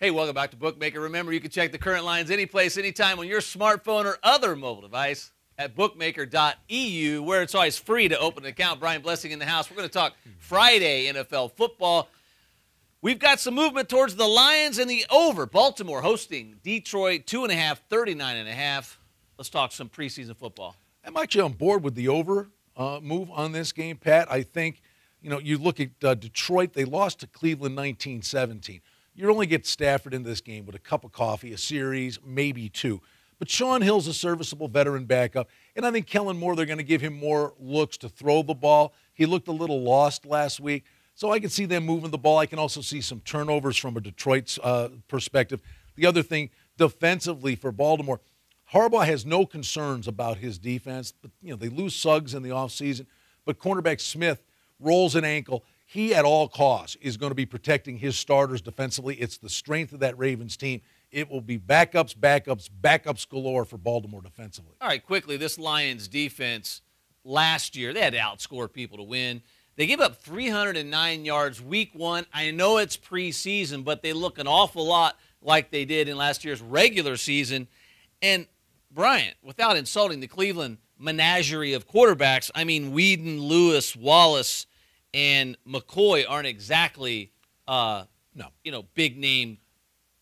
Hey, welcome back to Bookmaker. Remember, you can check the current lines anyplace, anytime on your smartphone or other mobile device at bookmaker.eu, where it's always free to open an account. Brian Blessing in the house. We're going to talk Friday NFL football. We've got some movement towards the Lions and the over. Baltimore hosting Detroit, two and a half, 39 and a half. Let's talk some preseason football. I'm actually on board with the over uh, move on this game, Pat. I think, you know, you look at uh, Detroit, they lost to Cleveland 1917. You only get Stafford in this game with a cup of coffee, a series, maybe two. But Shaun Hill's a serviceable veteran backup. And I think Kellen Moore, they're going to give him more looks to throw the ball. He looked a little lost last week. So I can see them moving the ball. I can also see some turnovers from a Detroit uh, perspective. The other thing, defensively for Baltimore, Harbaugh has no concerns about his defense. But you know they lose Suggs in the offseason, but cornerback Smith rolls an ankle. He at all costs is going to be protecting his starters defensively. It's the strength of that Ravens team. It will be backups, backups, backups galore for Baltimore defensively. All right, quickly, this Lions defense last year, they had to outscore people to win. They give up 309 yards week one. I know it's preseason, but they look an awful lot like they did in last year's regular season. And Bryant, without insulting the Cleveland menagerie of quarterbacks, I mean Weeden, Lewis, Wallace, and McCoy aren't exactly uh, no, you know, big name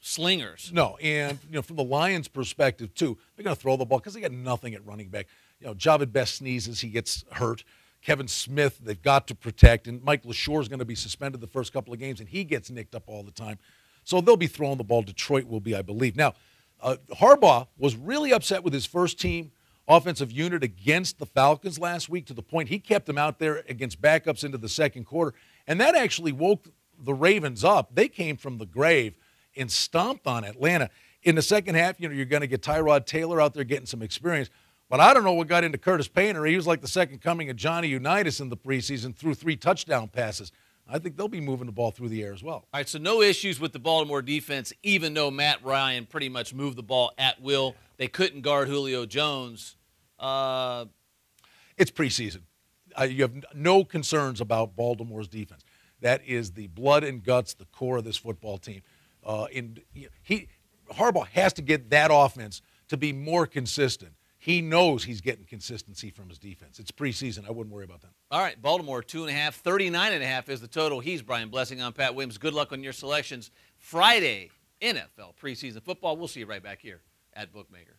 slingers. No, and you know, from the Lions' perspective too, they're going to throw the ball because they got nothing at running back. You know, Jahvid Best sneezes, he gets hurt. Kevin Smith, they've got to protect. And Mikel Leshoure is going to be suspended the first couple of games, and he gets nicked up all the time. So they'll be throwing the ball. Detroit will be, I believe. Now, uh, Harbaugh was really upset with his first team offensive unit against the Falcons last week to the point he kept them out there against backups into the second quarter. And that actually woke the Ravens up. They came from the grave and stomped on Atlanta. In the second half, you know, you're going to get Tyrod Taylor out there getting some experience. But I don't know what got into Curtis Painter. He was like the second coming of Johnny Unitas in the preseason, threw three touchdown passes. I think they'll be moving the ball through the air as well. All right, so no issues with the Baltimore defense, even though Matt Ryan pretty much moved the ball at will. They couldn't guard Julio Jones. Uh, it's preseason. Uh, you have no concerns about Baltimore's defense. That is the blood and guts, the core of this football team. Uh, in, he, Harbaugh has to get that offense to be more consistent he knows he's getting consistency from his defense. It's preseason. I wouldn't worry about that. All right, Baltimore, two and a half, 39 and a half is the total. He's Brian Blessing. I'm Pat Williams. Good luck on your selections. Friday, NFL preseason football. We'll see you right back here at Bookmaker.